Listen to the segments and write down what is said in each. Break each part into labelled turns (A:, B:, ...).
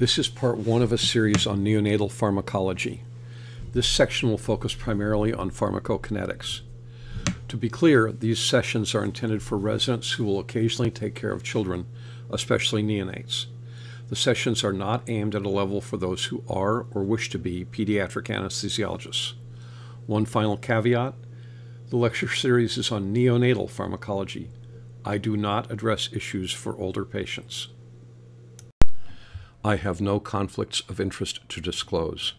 A: This is part one of a series on neonatal pharmacology. This section will focus primarily on pharmacokinetics. To be clear, these sessions are intended for residents who will occasionally take care of children, especially neonates. The sessions are not aimed at a level for those who are or wish to be pediatric anesthesiologists. One final caveat the lecture series is on neonatal pharmacology. I do not address issues for older patients. I have no conflicts of interest to disclose.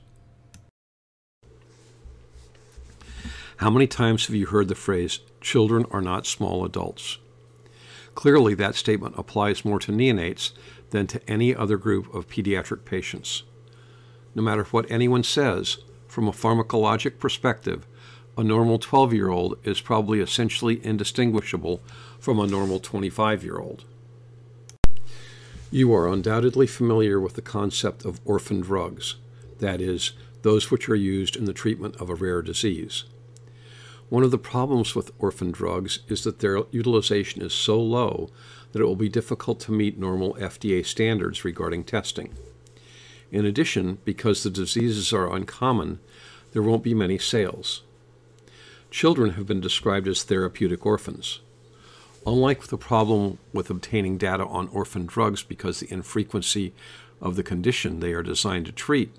A: How many times have you heard the phrase, children are not small adults? Clearly, that statement applies more to neonates than to any other group of pediatric patients. No matter what anyone says, from a pharmacologic perspective, a normal 12 year old is probably essentially indistinguishable from a normal 25 year old. You are undoubtedly familiar with the concept of orphan drugs, that is, those which are used in the treatment of a rare disease. One of the problems with orphan drugs is that their utilization is so low that it will be difficult to meet normal FDA standards regarding testing. In addition, because the diseases are uncommon, there won't be many sales. Children have been described as therapeutic orphans. Unlike the problem with obtaining data on orphan drugs because the infrequency of the condition they are designed to treat,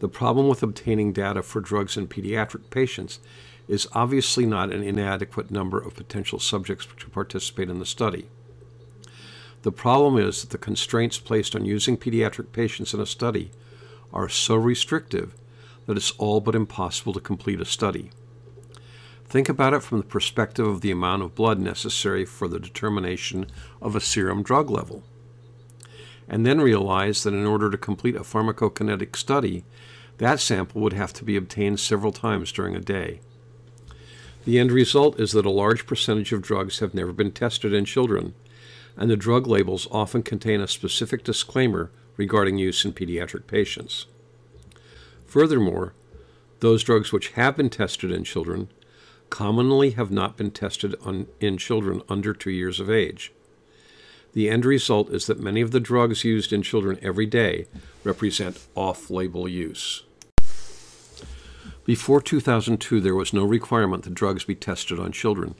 A: the problem with obtaining data for drugs in pediatric patients is obviously not an inadequate number of potential subjects to participate in the study. The problem is that the constraints placed on using pediatric patients in a study are so restrictive that it's all but impossible to complete a study. Think about it from the perspective of the amount of blood necessary for the determination of a serum drug level. And then realize that in order to complete a pharmacokinetic study, that sample would have to be obtained several times during a day. The end result is that a large percentage of drugs have never been tested in children, and the drug labels often contain a specific disclaimer regarding use in pediatric patients. Furthermore, those drugs which have been tested in children commonly have not been tested on, in children under two years of age. The end result is that many of the drugs used in children every day represent off label use. Before 2002, there was no requirement that drugs be tested on children,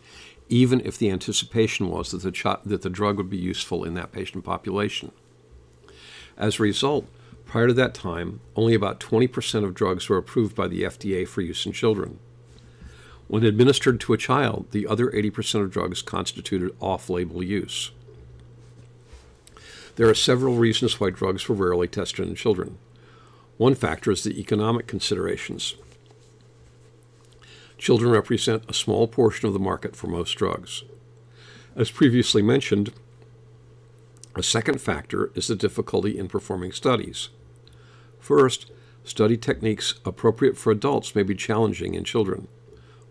A: even if the anticipation was that the, that the drug would be useful in that patient population. As a result, prior to that time, only about 20% of drugs were approved by the FDA for use in children. When administered to a child, the other 80% of drugs constituted off label use. There are several reasons why drugs were rarely tested in children. One factor is the economic considerations. Children represent a small portion of the market for most drugs. As previously mentioned, a second factor is the difficulty in performing studies. First, study techniques appropriate for adults may be challenging in children.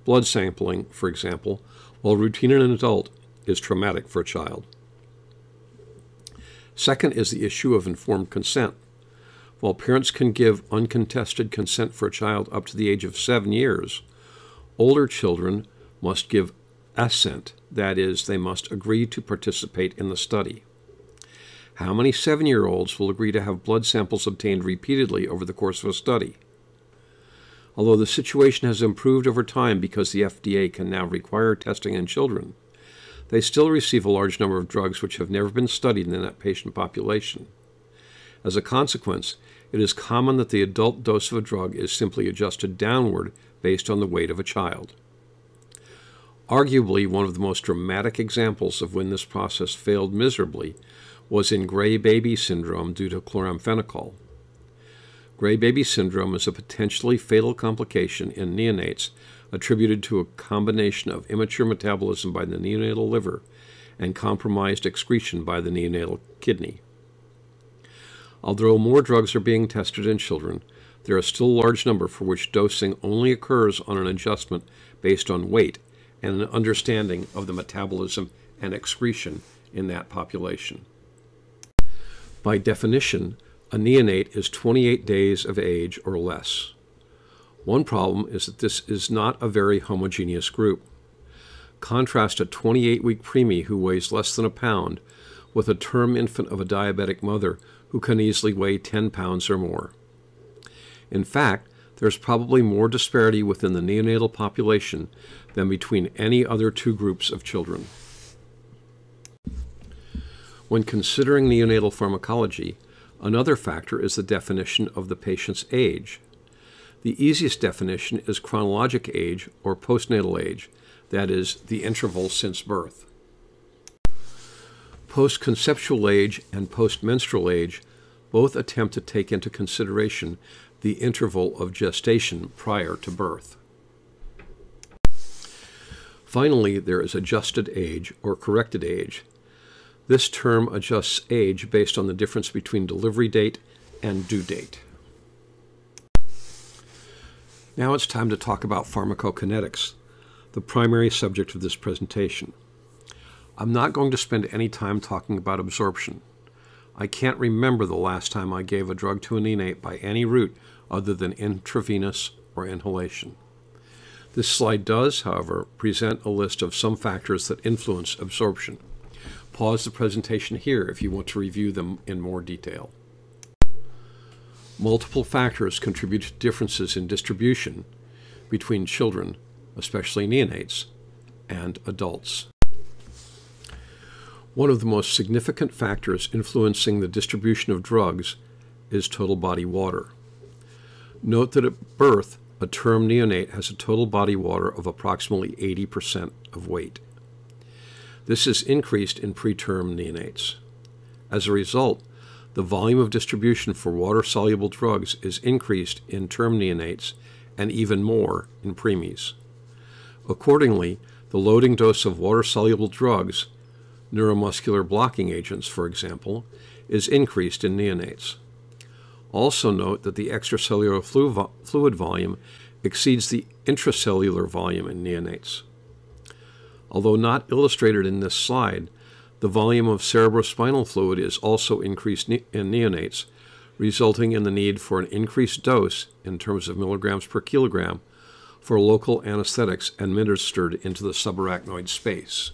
A: Blood sampling, for example, while routine in an adult, is traumatic for a child. Second is the issue of informed consent. While parents can give uncontested consent for a child up to the age of seven years, older children must give assent, that is, they must agree to participate in the study. How many seven year olds will agree to have blood samples obtained repeatedly over the course of a study? Although the situation has improved over time because the FDA can now require testing in children, they still receive a large number of drugs which have never been studied in that patient population. As a consequence, it is common that the adult dose of a drug is simply adjusted downward based on the weight of a child. Arguably, one of the most dramatic examples of when this process failed miserably was in gray baby syndrome due to chloramphenicol. Gray baby syndrome is a potentially fatal complication in neonates attributed to a combination of immature metabolism by the neonatal liver and compromised excretion by the neonatal kidney. Although more drugs are being tested in children, there are still a large number for which dosing only occurs on an adjustment based on weight and an understanding of the metabolism and excretion in that population. By definition, a neonate is 28 days of age or less. One problem is that this is not a very homogeneous group. Contrast a 28 week preemie who weighs less than a pound with a term infant of a diabetic mother who can easily weigh 10 pounds or more. In fact, there's probably more disparity within the neonatal population than between any other two groups of children. When considering neonatal pharmacology, another factor is the definition of the patient's age. The easiest definition is chronologic age or postnatal age, that is, the interval since birth. Postconceptual age and postmenstrual age both attempt to take into consideration the interval of gestation prior to birth. Finally, there is adjusted age or corrected age. This term adjusts age based on the difference between delivery date and due date. Now it's time to talk about pharmacokinetics, the primary subject of this presentation. I'm not going to spend any time talking about absorption. I can't remember the last time I gave a drug to an neonate by any route other than intravenous or inhalation. This slide does, however, present a list of some factors that influence absorption. Pause the presentation here if you want to review them in more detail. Multiple factors contribute to differences in distribution between children, especially neonates, and adults. One of the most significant factors influencing the distribution of drugs is total body water. Note that at birth, a term neonate has a total body water of approximately 80% of weight. This is increased in preterm neonates. As a result, the volume of distribution for water soluble drugs is increased in term neonates and even more in preemies. Accordingly, the loading dose of water soluble drugs, neuromuscular blocking agents, for example, is increased in neonates. Also note that the extracellular flu fluid volume exceeds the intracellular volume in neonates. Although not illustrated in this slide, the volume of cerebrospinal fluid is also increased in neonates, resulting in the need for an increased dose in terms of milligrams per kilogram for local anesthetics administered into the subarachnoid space.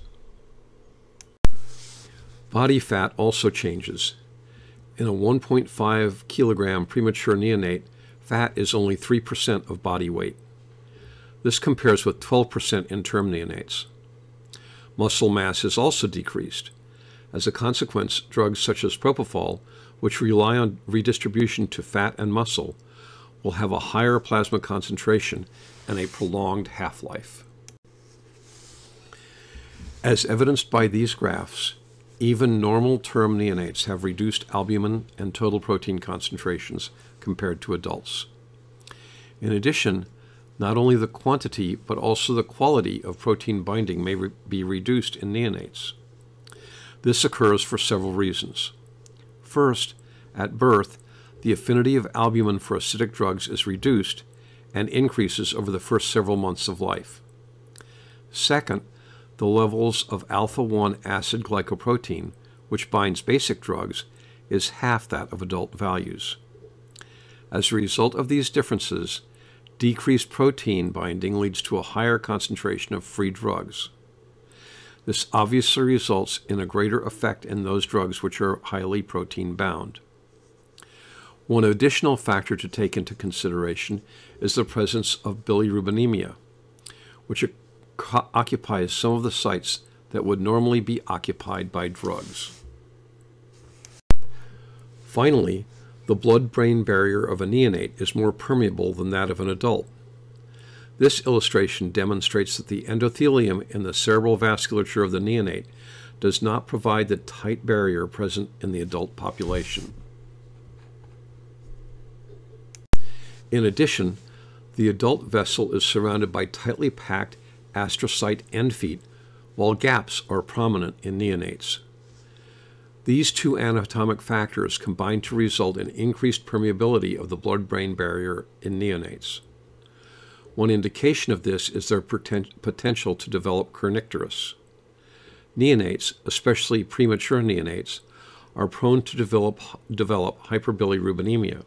A: Body fat also changes. In a 1.5 kilogram premature neonate, fat is only 3% of body weight. This compares with 12% in term neonates. Muscle mass is also decreased. As a consequence, drugs such as propofol, which rely on redistribution to fat and muscle, will have a higher plasma concentration and a prolonged half-life. As evidenced by these graphs, even normal term neonates have reduced albumin and total protein concentrations compared to adults. In addition, not only the quantity but also the quality of protein binding may re be reduced in neonates. This occurs for several reasons. First, at birth, the affinity of albumin for acidic drugs is reduced and increases over the first several months of life. Second, the levels of alpha 1 acid glycoprotein, which binds basic drugs, is half that of adult values. As a result of these differences, decreased protein binding leads to a higher concentration of free drugs. This obviously results in a greater effect in those drugs which are highly protein bound. One additional factor to take into consideration is the presence of bilirubinemia, which occupies some of the sites that would normally be occupied by drugs. Finally, the blood-brain barrier of a neonate is more permeable than that of an adult. This illustration demonstrates that the endothelium in the cerebral vasculature of the neonate does not provide the tight barrier present in the adult population. In addition, the adult vessel is surrounded by tightly packed astrocyte end feet, while gaps are prominent in neonates. These two anatomic factors combine to result in increased permeability of the blood-brain barrier in neonates. One indication of this is their potential to develop kernicterus. Neonates, especially premature neonates, are prone to develop, develop hyperbilirubinemia.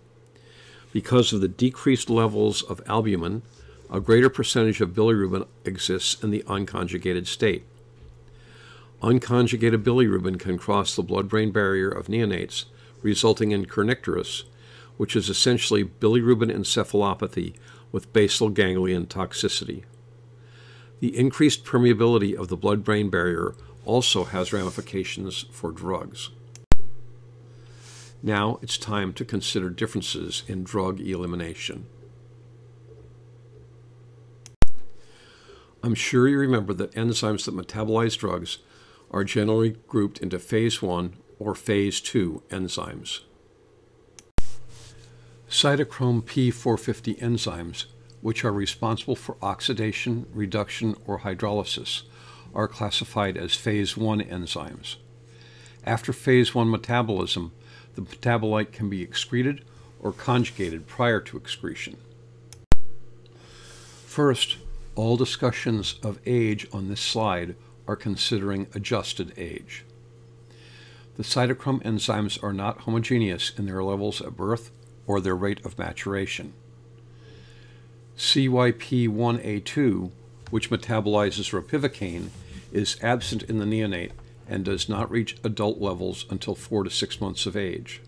A: Because of the decreased levels of albumin, a greater percentage of bilirubin exists in the unconjugated state. Unconjugated bilirubin can cross the blood brain barrier of neonates, resulting in kernicterus, which is essentially bilirubin encephalopathy with basal ganglion toxicity. The increased permeability of the blood brain barrier also has ramifications for drugs. Now it's time to consider differences in drug elimination. I'm sure you remember that enzymes that metabolize drugs are generally grouped into phase 1 or phase 2 enzymes. Cytochrome P450 enzymes, which are responsible for oxidation, reduction, or hydrolysis, are classified as phase 1 enzymes. After phase 1 metabolism, the metabolite can be excreted or conjugated prior to excretion. First, all discussions of age on this slide are considering adjusted age. The cytochrome enzymes are not homogeneous in their levels at birth or their rate of maturation. CYP1A2, which metabolizes ropivacaine, is absent in the neonate and does not reach adult levels until 4 to 6 months of age.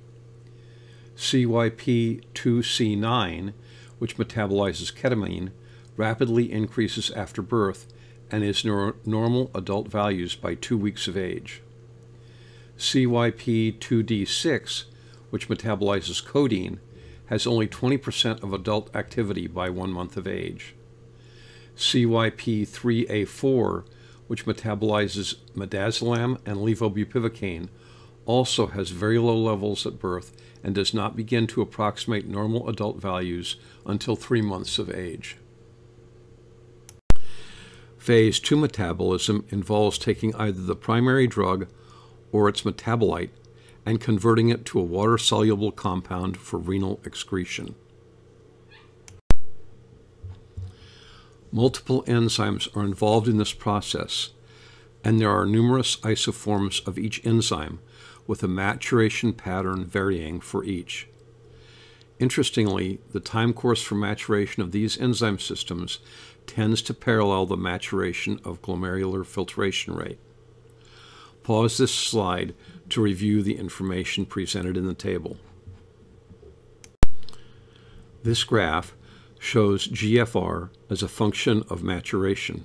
A: CYP2C9, which metabolizes ketamine, rapidly increases after birth and is normal adult values by 2 weeks of age. CYP2D6, which metabolizes codeine, has only 20% of adult activity by one month of age. CYP3A4, which metabolizes midazolam and levobupivacaine, also has very low levels at birth and does not begin to approximate normal adult values until three months of age. Phase 2 metabolism involves taking either the primary drug or its metabolite and converting it to a water soluble compound for renal excretion. Multiple enzymes are involved in this process, and there are numerous isoforms of each enzyme, with a maturation pattern varying for each. Interestingly, the time course for maturation of these enzyme systems tends to parallel the maturation of glomerular filtration rate. Pause this slide to review the information presented in the table. This graph shows GFR as a function of maturation.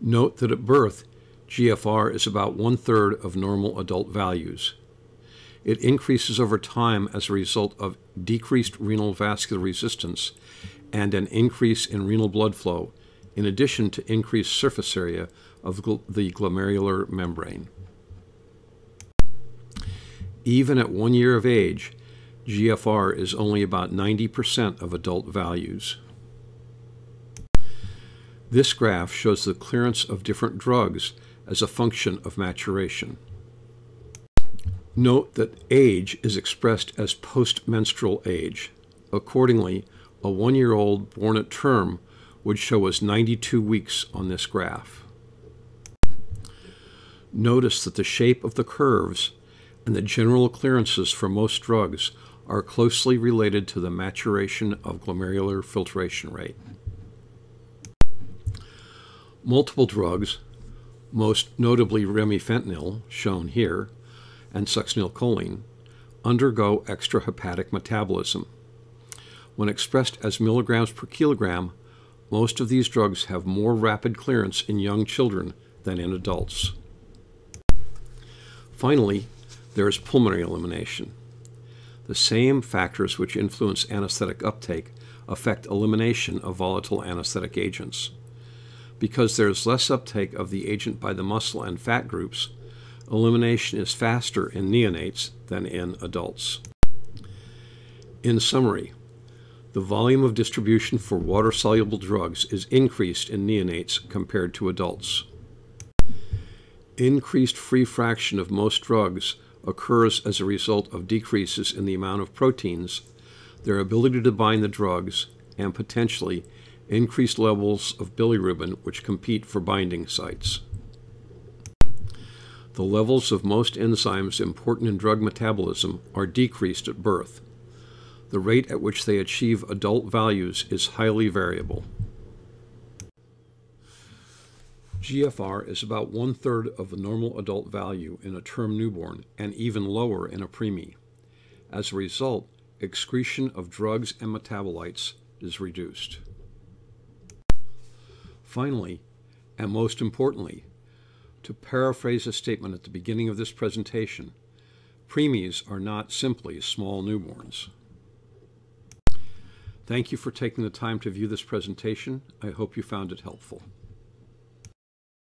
A: Note that at birth, GFR is about one third of normal adult values. It increases over time as a result of decreased renal vascular resistance and an increase in renal blood flow, in addition to increased surface area of the glomerular membrane. Even at one year of age, GFR is only about 90% of adult values. This graph shows the clearance of different drugs as a function of maturation. Note that age is expressed as postmenstrual age. Accordingly, a one year old born at term would show us 92 weeks on this graph. Notice that the shape of the curves and the general clearances for most drugs are closely related to the maturation of glomerular filtration rate. Multiple drugs, most notably remifentanil, shown here, and succinylcholine, undergo extrahepatic metabolism. When expressed as milligrams per kilogram, most of these drugs have more rapid clearance in young children than in adults. Finally, there is pulmonary elimination. The same factors which influence anesthetic uptake affect elimination of volatile anesthetic agents. Because there is less uptake of the agent by the muscle and fat groups, elimination is faster in neonates than in adults. In summary, the volume of distribution for water soluble drugs is increased in neonates compared to adults. Increased free fraction of most drugs occurs as a result of decreases in the amount of proteins, their ability to bind the drugs, and potentially increased levels of bilirubin, which compete for binding sites. The levels of most enzymes important in drug metabolism are decreased at birth. The rate at which they achieve adult values is highly variable. GFR is about one third of the normal adult value in a term newborn and even lower in a preemie. As a result, excretion of drugs and metabolites is reduced. Finally, and most importantly, to paraphrase a statement at the beginning of this presentation, preemies are not simply small newborns. Thank you for taking the time to view this presentation. I hope you found it helpful.